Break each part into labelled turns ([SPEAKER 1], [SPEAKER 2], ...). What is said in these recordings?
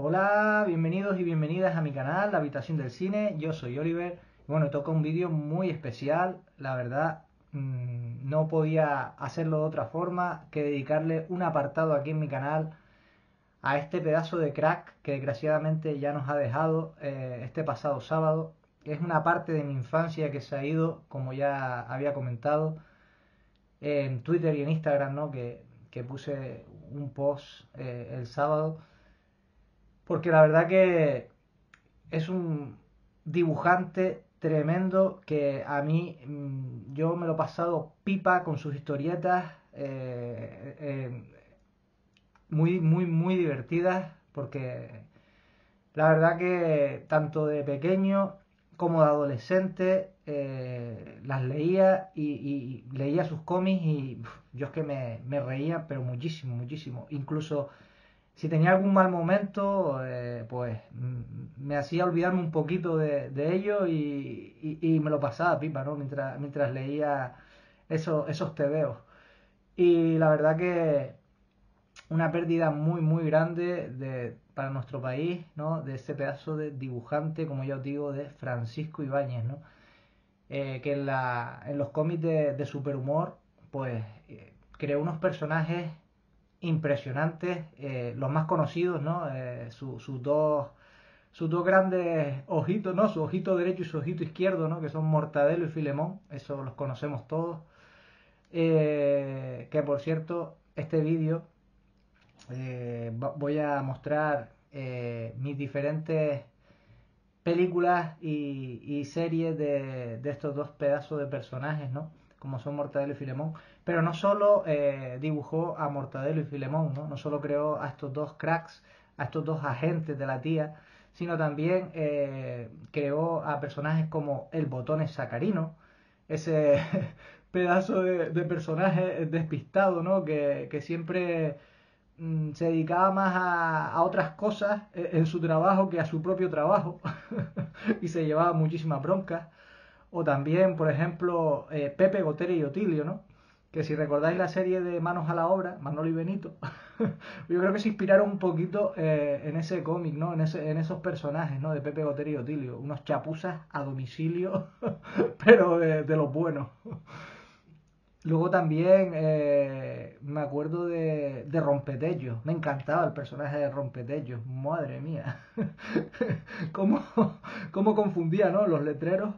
[SPEAKER 1] Hola, bienvenidos y bienvenidas a mi canal, La Habitación del Cine. Yo soy Oliver. Bueno, toca un vídeo muy especial. La verdad, mmm, no podía hacerlo de otra forma que dedicarle un apartado aquí en mi canal a este pedazo de crack que desgraciadamente ya nos ha dejado eh, este pasado sábado. Es una parte de mi infancia que se ha ido, como ya había comentado, en Twitter y en Instagram, ¿no? que, que puse un post eh, el sábado porque la verdad que es un dibujante tremendo que a mí mm, yo me lo he pasado pipa con sus historietas eh, eh, muy muy muy divertidas porque la verdad que tanto de pequeño como de adolescente eh, las leía y, leía sus cómics y yo es que me, me reía pero muchísimo muchísimo. Incluso si tenía algún mal momento, eh, pues mm, me hacía olvidarme un poquito de, ello y, me lo pasaba pipa, ¿no? Mientras, mientras leía esos, esos tebeos. Y la verdad que una pérdida muy, muy grande de, para nuestro país, ¿no? De ese pedazo de dibujante, como ya os digo, de Francisco Ibáñez, ¿no? Eh, que en, la, en los cómics de, superhumor, pues eh, creó unos personajes impresionantes, eh, los más conocidos, ¿no? Eh, sus dos sus dos grandes ojitos, ¿no? Su ojito derecho y su ojito izquierdo, ¿no? Que son Mortadelo y Filemón, eso los conocemos todos. Eh, que por cierto, este vídeo voy a mostrar mis diferentes películas y, series de, de, estos dos pedazos de personajes, ¿no? Como son Mortadelo y Filemón. Pero no solo eh, dibujó a Mortadelo y Filemón, ¿no? no solo creó a estos dos cracks, a estos dos agentes de la tía, sino también eh, creó a personajes como el Botones Sacarino, ese pedazo de, personaje despistado, ¿no? Que, siempre mm, se dedicaba más a, otras cosas eh, en su trabajo que a su propio trabajo y se llevaba muchísimas broncas. O también, por ejemplo, Pepe Gotera y Otilio, ¿no? Que si recordáis la serie de Manos a la Obra, Manolo y Benito, yo creo que se inspiraron un poquito eh, en ese cómic, ¿no? En, ese, en esos personajes, ¿no? De Pepe Gotero y Otilio, unos chapuzas a domicilio, pero de, los buenos. Luego también eh, me acuerdo de, de Rompetello, me encantaba el personaje de Rompetello, madre mía, cómo, cómo confundía ¿no? los letreros,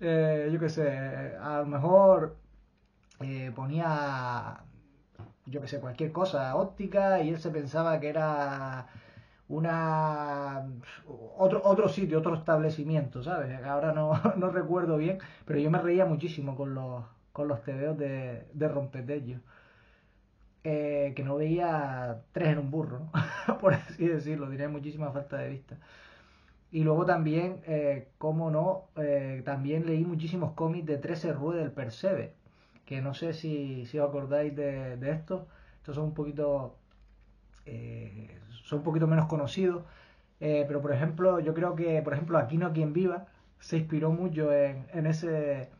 [SPEAKER 1] eh, yo qué sé, a lo mejor eh, ponía, yo que sé, cualquier cosa óptica y él se pensaba que era una otro, otro sitio, otro establecimiento, ¿sabes? Ahora no, no recuerdo bien, pero yo me reía muchísimo con los, con los tebeos de, de Rompetello. Eh, que no veía tres en un burro, por así decirlo, tenía muchísima falta de vista. Y luego también, eh, como no, eh, también leí muchísimos cómics de 13 Rue del Percebe que no sé si, os acordáis de, esto. Estos son un poquito, eh, son un poquito menos conocidos. Eh, pero por ejemplo, yo creo que, por ejemplo, Aquino Quien Viva se inspiró mucho en, en ese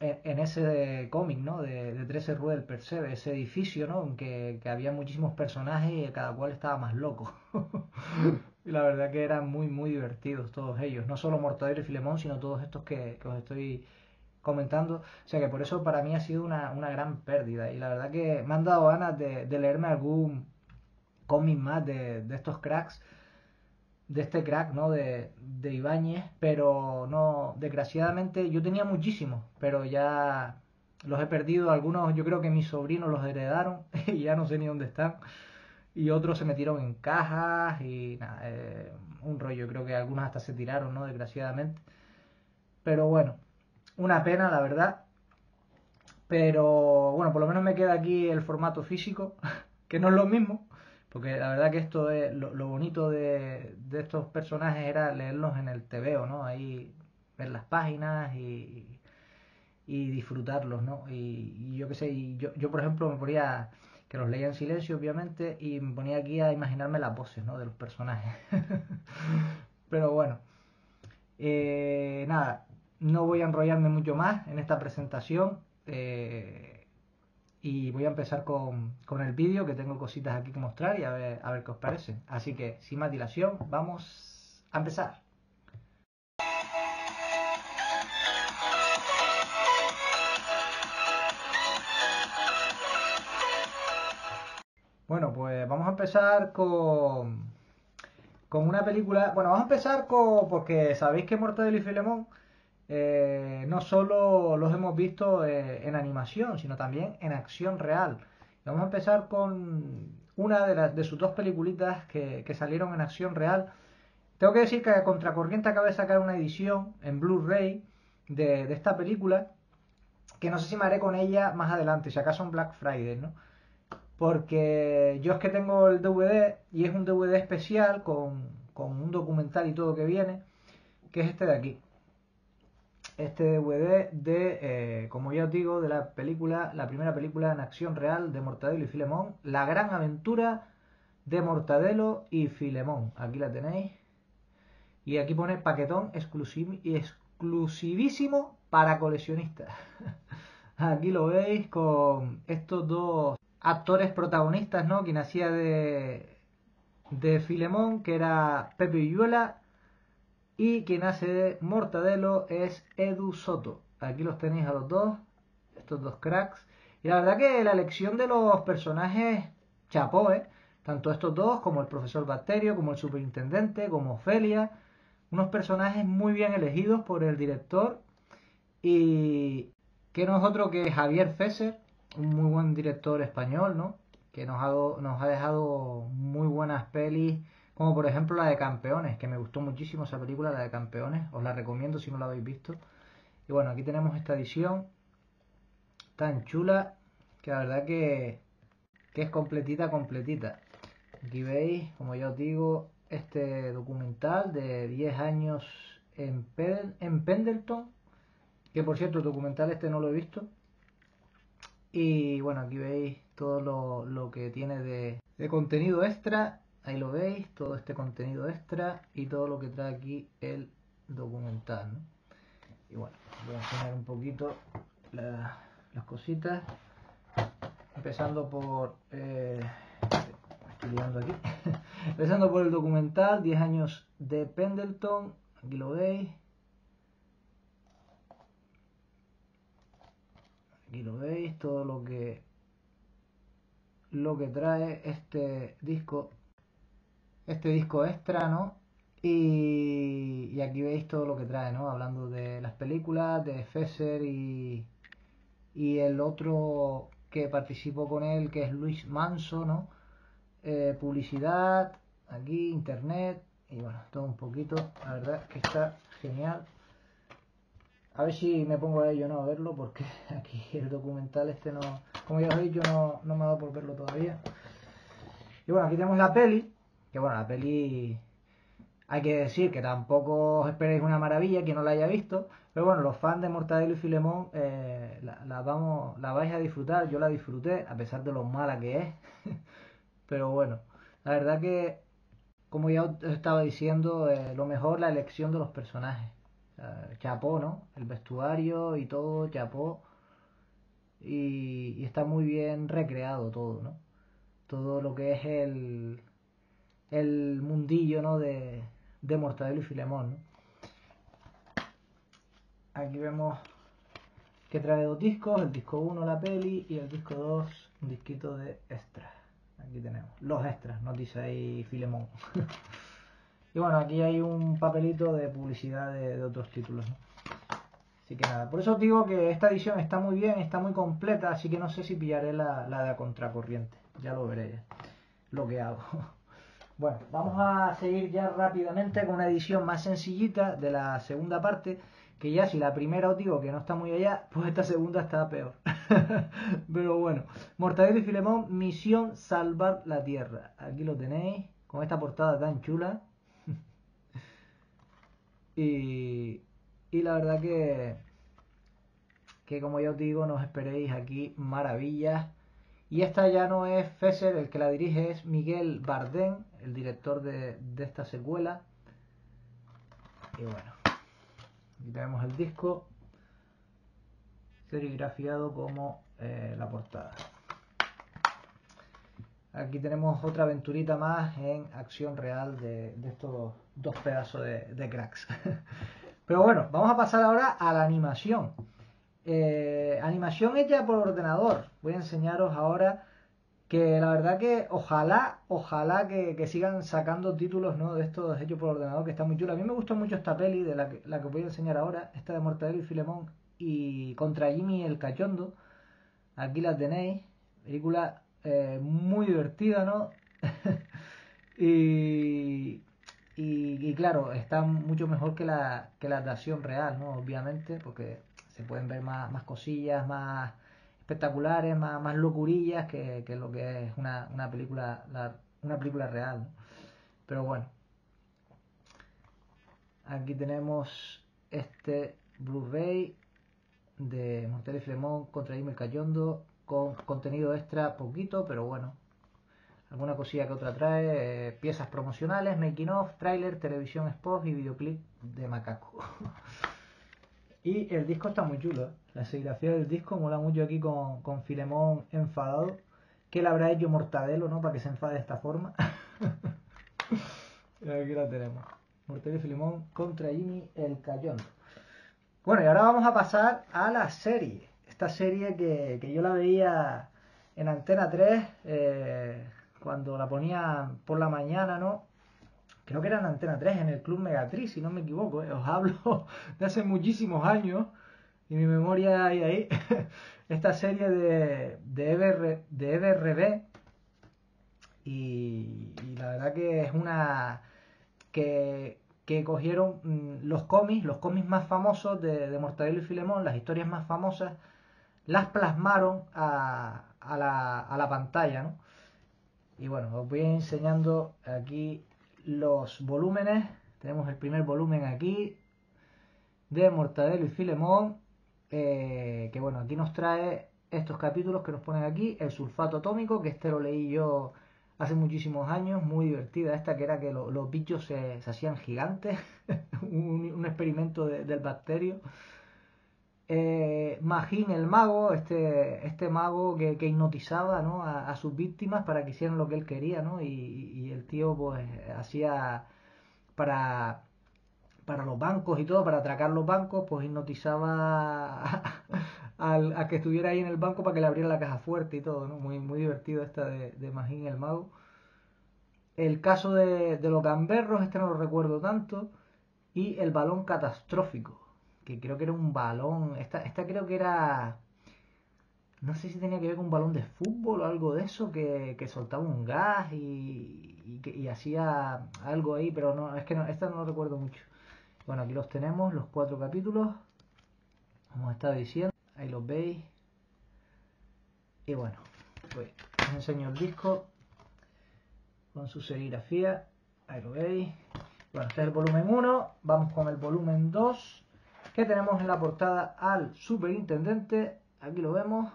[SPEAKER 1] en, ese cómic, ¿no? De, de 13 Rue del Percebe, ese edificio, ¿no? En que, había muchísimos personajes y cada cual estaba más loco. y la verdad que eran muy, muy divertidos todos ellos. No solo Mortadelo y Filemón, sino todos estos que, que os estoy comentando. O sea que por eso para mí ha sido una, gran pérdida. Y la verdad que me han dado ganas de, leerme algún cómic más de, estos cracks. De este crack, ¿no? De, de Ibáñez. Pero no, desgraciadamente yo tenía muchísimos. Pero ya los he perdido. Algunos yo creo que mis sobrinos los heredaron. y ya no sé ni dónde están. Y otros se metieron en cajas. Y nada, eh, un rollo. Creo que algunos hasta se tiraron, ¿no? Desgraciadamente. Pero bueno, una pena, la verdad. Pero bueno, por lo menos me queda aquí el formato físico, que no es lo mismo. Porque la verdad que esto es lo, bonito de, estos personajes era leerlos en el TVO, ¿no? Ahí ver las páginas y, y disfrutarlos, ¿no? Y, yo qué sé, y yo, yo por ejemplo me ponía, que los leía en silencio obviamente, y me ponía aquí a imaginarme las voces, ¿no? De los personajes. Pero bueno, eh, nada, no voy a enrollarme mucho más en esta presentación. Eh, y voy a empezar con, el vídeo que tengo cositas aquí que mostrar y a ver, a ver qué os parece. Así que sin más dilación, vamos a empezar. Bueno, pues vamos a empezar con, con una película. Bueno, vamos a empezar con. Porque sabéis que Mortadelo y Filemón eh, no solo los hemos visto eh, en animación, sino también en acción real. Vamos a empezar con una de, las, de sus dos peliculitas que, salieron en acción real. Tengo que decir que Contracorriente acaba de sacar una edición en Blu-ray de, esta película que no sé si me haré con ella más adelante, si acaso en Black Friday, ¿no? porque yo es que tengo el DVD y es un DVD especial con, un documental y todo que viene, que es este de aquí. Este DVD de, eh, como ya os digo, de la película, la primera película en acción real de Mortadelo y Filemón, La gran aventura de Mortadelo y Filemón. Aquí la tenéis. Y aquí pone paquetón exclusivísimo para coleccionistas. Aquí lo veis con estos dos actores protagonistas, ¿no? Quien hacía de, de Filemón, que era Pepe Villuela, y quien hace de Mortadelo es Edu Soto. Aquí los tenéis a los dos, estos dos cracks. Y la verdad que la elección de los personajes chapó, ¿eh? Tanto estos dos, como el profesor Bacterio, como el superintendente, como Ofelia. Unos personajes muy bien elegidos por el director. Y que no es otro que Javier Fesser, un muy buen director español, ¿no? Que nos ha, nos ha dejado muy buenas pelis, como por ejemplo la de Campeones, que me gustó muchísimo esa película, la de Campeones, os la recomiendo si no la habéis visto. Y bueno, aquí tenemos esta edición tan chula, que la verdad que, que es completita, completita. Aquí veis, como ya os digo, este documental de 10 años en, en Pendleton, que por cierto el documental este no lo he visto, y bueno, aquí veis todo lo, que tiene de, contenido extra. Ahí lo veis, todo este contenido extra y todo lo que trae aquí el documental. Y bueno, voy a poner un poquito las cositas. Empezando por... Eh, estoy aquí. Empezando por el documental, 10 años de Pendleton. Aquí lo veis. Aquí lo veis, todo lo que lo que trae este disco este disco extra, ¿no? Y, aquí veis todo lo que trae, ¿no? Hablando de las películas, de Fesser y, y el otro que participó con él, que es Luis Manso, ¿no? Eh, publicidad, aquí, internet, y bueno, todo un poquito, la verdad que está genial. A ver si me pongo a ello, ¿no? A verlo, porque aquí el documental este no... Como ya os he dicho, no, no me ha dado por verlo todavía. Y bueno, aquí tenemos la peli. Que bueno, la peli... Hay que decir que tampoco os esperéis una maravilla, que no la haya visto. Pero bueno, los fans de Mortadelo y Filemón eh, la, vamos, vais a disfrutar. Yo la disfruté, a pesar de lo mala que es. Pero bueno, la verdad que, como ya os estaba diciendo, eh, lo mejor la elección de los personajes chapó, ¿no? El vestuario y todo, chapó. Y, está muy bien recreado todo, ¿no? Todo lo que es el, el mundillo, ¿no? De, de Mortadelo y Filemón, ¿no? Aquí vemos que trae dos discos, el disco 1 la peli y el disco 2 un disquito de extras. Aquí tenemos los extras, nos dice ahí Filemón. Y bueno, aquí hay un papelito de publicidad de, otros títulos. Así que nada, por eso os digo que esta edición está muy bien, está muy completa, así que no sé si pillaré la, la de contracorriente. Ya lo veré lo que hago. Bueno, vamos a seguir ya rápidamente con una edición más sencillita de la segunda parte, que ya si la primera os digo que no está muy allá, pues esta segunda está peor. Pero bueno, Mortadelo y Filemón, misión salvar la Tierra. Aquí lo tenéis, con esta portada tan chula. Y, y la verdad que, que como ya os digo, nos esperéis aquí maravillas. Y esta ya no es Fesser, el que la dirige es Miguel Bardén, el director de, esta secuela. Y bueno, aquí tenemos el disco. serigrafiado como eh, la portada. Aquí tenemos otra aventurita más en acción real de, estos dos pedazos de, cracks. Pero bueno, vamos a pasar ahora a la animación. Eh, animación hecha por ordenador. Voy a enseñaros ahora que la verdad que ojalá, ojalá que, sigan sacando títulos ¿no? de estos hechos por ordenador, que está muy chulo. A mí me gustó mucho esta peli, de la que, la que voy a enseñar ahora, esta de Mortadelo y Filemón y contra Jimmy el Cachondo. Aquí la tenéis. Película eh, muy divertida, ¿no? y, y, claro, está mucho mejor que la, que la de acción real, ¿no? Obviamente, porque se pueden ver más, más cosillas, más espectaculares, más, más locurillas que, que lo que es una, una película una película real. Pero bueno, aquí tenemos este Blu-ray de Mortel y Flemón contra Jimmy Cayondo con contenido extra poquito, pero bueno, alguna cosilla que otra trae, eh, piezas promocionales, making of, trailer, televisión spot y videoclip de macaco. y el disco está muy chulo, ¿eh? la serigrafía del disco mola mucho aquí con, con Filemón enfadado. que le habrá hecho Mortadelo, no? Para que se enfade de esta forma. aquí la tenemos. Mortadelo y Filemón contra Jimmy el Cayón. Bueno, y ahora vamos a pasar a la serie. Esta serie que, que yo la veía en Antena 3 eh, cuando la ponía por la mañana, ¿no? Creo que era en Antena 3, en el Club Megatriz, si no me equivoco. ¿eh? Os hablo de hace muchísimos años y mi memoria hay ahí. Esta serie de, de, de EBRB y, la verdad que es una que que cogieron mm, los cómics, los cómics más famosos de, de, Mortadelo y Filemón, las historias más famosas, las plasmaron a, a, la, a la pantalla. Y bueno, os voy enseñando aquí los volúmenes. Tenemos el primer volumen aquí de Mortadelo y Filemón, eh, que bueno, aquí nos trae estos capítulos que nos ponen aquí, el sulfato atómico, que este lo leí yo hace muchísimos años, muy divertida esta, que era que los bichos se, hacían gigantes, un, experimento del bacterio. Eh, Magín el mago, este, este mago que, hipnotizaba a, sus víctimas para que hicieran lo que él quería, ¿no? y, el tío pues hacía para, para los bancos y todo, para atracar los bancos, pues hipnotizaba al, a que estuviera ahí en el banco para que le abriera la caja fuerte y todo, ¿no? Muy, muy divertido esta de, de Magín el Mago. El caso de, los gamberros, este no lo recuerdo tanto. Y el balón catastrófico, que creo que era un balón. Esta, esta creo que era. No sé si tenía que ver con un balón de fútbol o algo de eso, que, que soltaba un gas y, y, hacía algo ahí, pero no, es que no, esta no recuerdo mucho. Bueno, aquí los tenemos, los cuatro capítulos, como estaba diciendo. Ahí los veis. Y bueno, pues os enseño el disco con su serigrafía. Ahí lo veis. Bueno, este es el volumen 1. Vamos con el volumen 2. Que tenemos en la portada al superintendente. Aquí lo vemos.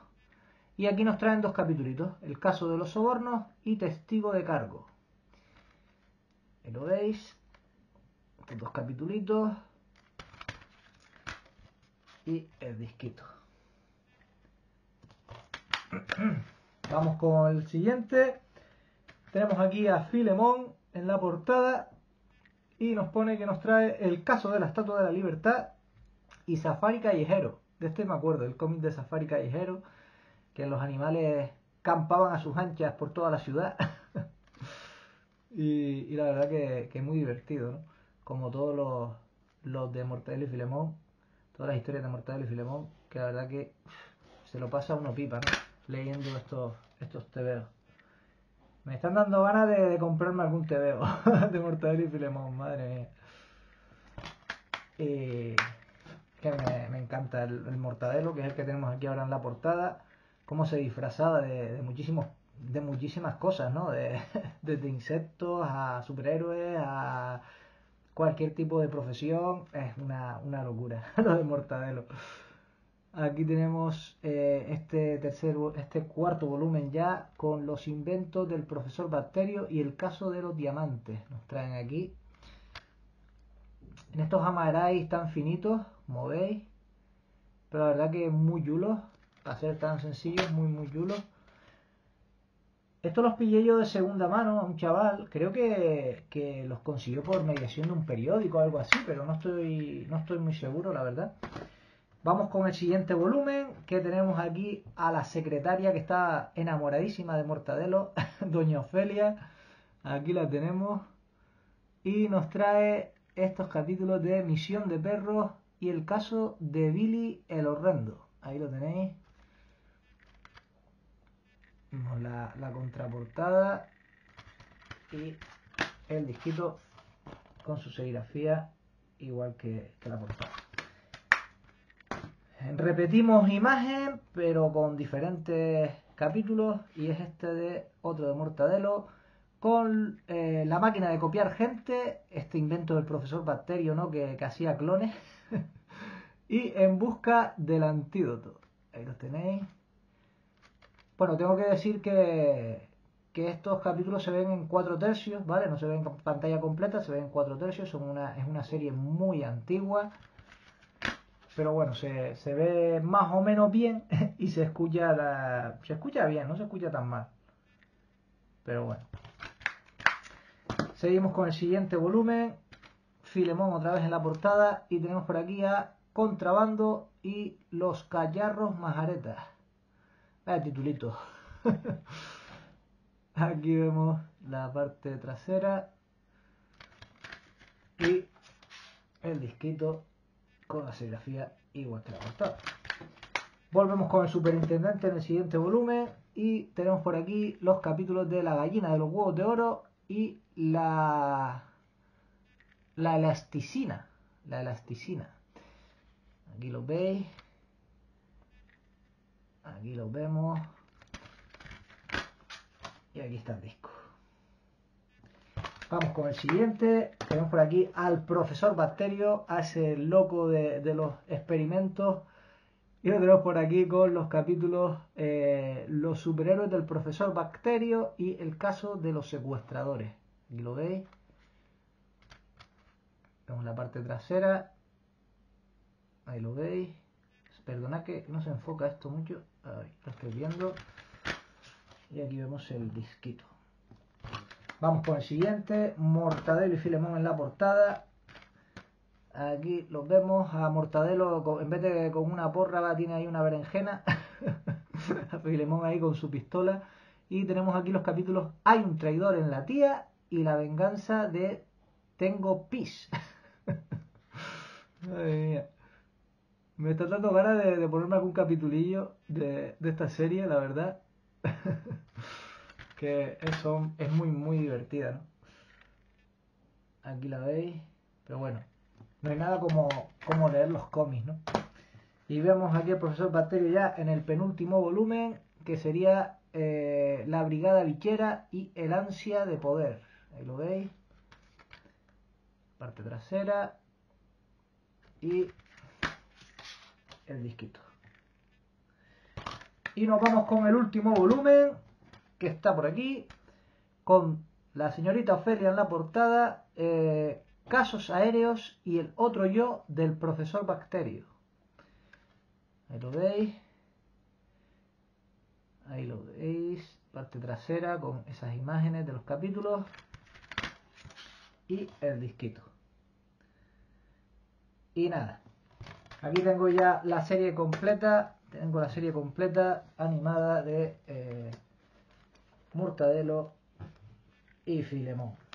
[SPEAKER 1] Y aquí nos traen dos capítulos. El caso de los sobornos y testigo de cargo. Ahí lo veis. Dos capítulos. Y el disquito. Vamos con el siguiente. Tenemos aquí a Filemón en la portada y nos pone que nos trae el caso de la Estatua de la Libertad y Safari Callejero. De este me acuerdo, el cómic de Safari Callejero, que los animales campaban a sus anchas por toda la ciudad. y, la verdad que, es muy divertido, ¿no? Como todos los, de Mortadelo y Filemón, todas las historias de Mortadelo y Filemón, que la verdad que se lo pasa a uno pipa, ¿no? leyendo estos, estos tebeos. Me están dando ganas de, comprarme algún tebeo de Mortadelo y Filemón, madre mía. Y que me, encanta el, Mortadelo, que es el que tenemos aquí ahora en la portada. Cómo se disfrazaba de, muchísimos de muchísimas cosas, ¿no? De, desde insectos a superhéroes a cualquier tipo de profesión. Es una, una locura lo de Mortadelo. Aquí tenemos eh, este tercer, este cuarto volumen ya con los inventos del profesor Bacterio y el caso de los diamantes. Nos traen aquí. En estos amarais tan finitos, como veis. pero la verdad que muy chulos, a ser tan sencillos, muy muy chulos. Estos los pillé yo de segunda mano a un chaval, creo que, que, los consiguió por mediación de un periódico o algo así, pero no estoy, no estoy muy seguro, la verdad. Vamos con el siguiente volumen, que tenemos aquí a la secretaria que está enamoradísima de Mortadelo, Doña Ofelia. Aquí la tenemos. Y nos trae estos capítulos de Misión de Perros y el caso de Billy el Horrendo. Ahí lo tenéis. La, la contraportada y el disquito con su serigrafía igual que, que la portada. Repetimos imagen, pero con diferentes capítulos, y es este de otro de Mortadelo, con eh, la máquina de copiar gente, este invento del profesor Bacterio, ¿no? Que, que hacía clones, y en busca del antídoto. Ahí los tenéis. Bueno, tengo que decir que, que estos capítulos se ven en cuatro tercios, ¿vale? No se ven en pantalla completa, se ven en cuatro tercios, son una, es una serie muy antigua pero bueno, se, se, ve más o menos bien y se escucha la, se escucha bien, no se escucha tan mal. Pero bueno. Seguimos con el siguiente volumen. Filemón otra vez en la portada y tenemos por aquí a Contrabando y los Callarros Majaretas. Vaya titulito. aquí vemos la parte trasera y el disquito con la serigrafía igual que la portada. Volvemos con el superintendente en el siguiente volumen y tenemos por aquí los capítulos de la gallina de los huevos de oro y la la elasticina, la elasticina. Aquí lo veis. Aquí lo vemos. Y aquí está el disco. Vamos con el siguiente. Tenemos por aquí al profesor Bacterio, a ese loco de, los experimentos. Y lo tenemos por aquí con los capítulos eh, Los superhéroes del profesor Bacterio y el caso de los secuestradores. Aquí lo veis. Vemos la parte trasera. Ahí lo veis. Perdona que no se enfoca esto mucho. Lo estoy viendo. Y aquí vemos el disquito. Vamos con el siguiente, Mortadelo y Filemón en la portada. Aquí los vemos a Mortadelo, en vez de con una porra, tiene ahí una berenjena. a Filemón ahí con su pistola. Y tenemos aquí los capítulos Hay un traidor en la tía y la venganza de Tengo Pis. Me está dando ganas de, ponerme algún capitulillo de, de esta serie, la verdad. que eso es muy, muy divertida, ¿no? Aquí la veis, pero bueno, no hay nada como, como leer los cómics, ¿no? Y vemos aquí al profesor Bacterio ya en el penúltimo volumen, que sería eh, La Brigada Lichera y El Ansia de Poder. Ahí lo veis. Parte trasera. Y el disquito. Y nos vamos con el último volumen, que está por aquí, con la señorita Ofelia en la portada, eh, casos aéreos y el otro yo del profesor Bacterio. Ahí lo veis. Ahí lo veis. Parte trasera con esas imágenes de los capítulos. Y el disquito. Y nada. Aquí tengo ya la serie completa. Tengo la serie completa animada de... Eh, y Filemón.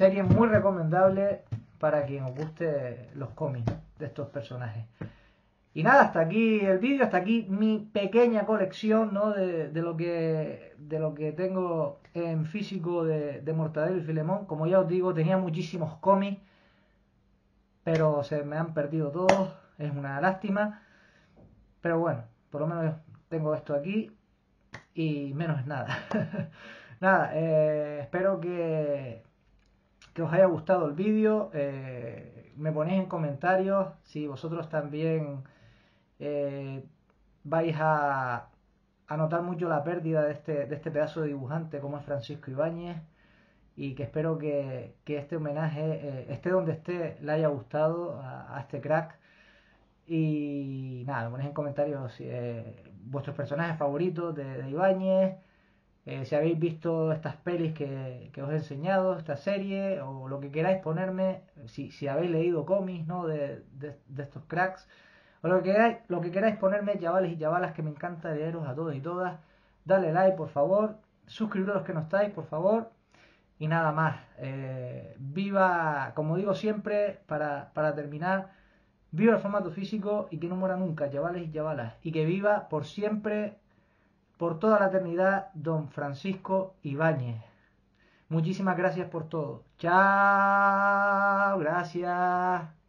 [SPEAKER 1] Serie muy recomendable para quien os guste los cómics de estos personajes. Y nada, hasta aquí el vídeo, hasta aquí mi pequeña colección ¿no? de, lo que, de lo que tengo en físico de, de Mortadelo y Filemón. Como ya os digo, tenía muchísimos cómics, pero se me han perdido todos, es una lástima. Pero bueno, por lo menos tengo esto aquí y menos nada. nada, eh, espero que, que os haya gustado el vídeo. Eh, me ponéis en comentarios si vosotros también eh, vais a, a, notar mucho la pérdida de este, de este pedazo de dibujante como es Francisco Ibáñez y que espero que, que este homenaje, esté donde esté, le haya gustado a, este crack Y nada, ponéis en comentarios eh, vuestros personajes favoritos de, de Ibáñez, eh, si habéis visto estas pelis que, os he enseñado, esta serie, o lo que queráis ponerme, si, si habéis leído cómics ¿no? de, de, estos cracks, o lo que, queráis, lo que queráis ponerme, chavales y chavalas, que me encanta leeros a todos y todas. Dale like, por favor. Suscribiros los que no estáis, por favor. Y nada más. Eh, viva, como digo siempre, para, para terminar, viva el formato físico y que no muera nunca, chavales y chavalas. Y que viva por siempre por toda la eternidad, don Francisco Ibáñez. Muchísimas gracias por todo. Chao, gracias.